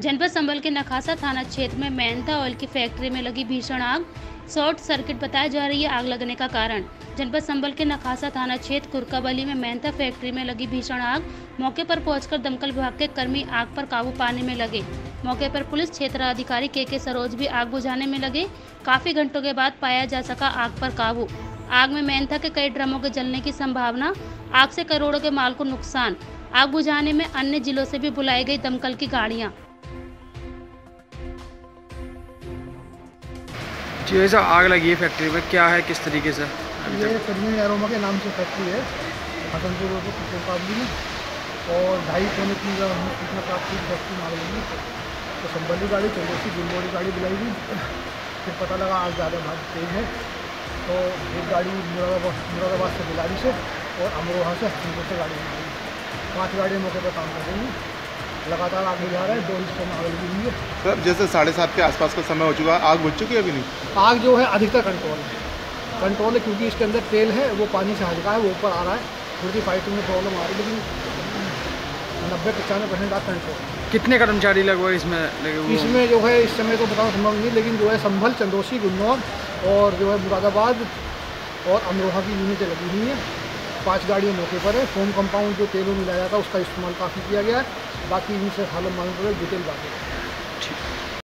जनपद संबल के नखासा थाना क्षेत्र में मेहनता ऑयल की फैक्ट्री में लगी भीषण आग। शॉर्ट सर्किट बताया जा रही है आग लगने का कारण। जनपद संबल के नखासा थाना क्षेत्र कुरकाबली में मेहनता फैक्ट्री में लगी भीषण आग। मौके पर पहुंचकर दमकल विभाग के कर्मी आग पर काबू पाने में लगे। मौके पर पुलिस क्षेत्र अधिकारी के के सरोज भी आग बुझाने में लगे। काफ़ी घंटों के बाद पाया जा सका आग पर काबू। आग में मेहनता के कई ड्रमों के जलने की संभावना, आग से करोड़ों के माल को नुकसान। आग बुझाने में अन्य जिलों से भी बुलाई गई दमकल की गाड़ियाँ। जी वैसे आग लगी है फैक्ट्री में। क्या है, किस तरीके से? ये करीमी एरोमा के नाम से फैक्ट्री है। हसनपुर में और ढाई पौने तीन हज़ार हमें सूचना प्राप्त हुई फैक्ट्री में आग लगी। तो संबंधी गाड़ी चंदोसी गुलमोड़ी गाड़ी बुलाई गई फिर पता लगा आग ज़्यादा भाग तेज है। तो एक गाड़ी मुरादाबाद मुरादाबाद से बिलाड़ी से और अमरोहा से हसनपुर से गाड़ी पाँच गाड़ियाँ मौके पर काम कर रही हैं। लगातार आग बुझा रहे हैं दो हिस्सों में आग लगी हुई है। सर जैसे साढ़े सात के आसपास का समय हो चुका है आग बुझ चुकी है अभी नहीं? आग जो है अधिकतर कंट्रोल है। कंट्रोल है क्योंकि इसके अंदर तेल है वो पानी से हल्का है वो ऊपर आ रहा है। थोड़ी फाइटिंग में प्रॉब्लम आ रही है लेकिन नब्बे पचानवे परसेंट आग कंट्रोल कितने कर्मचारी लगभग इसमें लगे? इसमें जो है इस समय तो बताना संभव नहीं लेकिन जो है संभल चंदोसी गुन्नौर और जो है मुरादाबाद और अमरोहा की यूनिटें लगी हुई हैं। पाँच गाड़ियाँ मौके पर हैं। फोम कंपाउंड जो तेलों मिलाया जाता है उसका इस्तेमाल काफ़ी किया गया है। बाकी इनसे हालत मालूम पड़ेगा डिटेल बातें ठीक।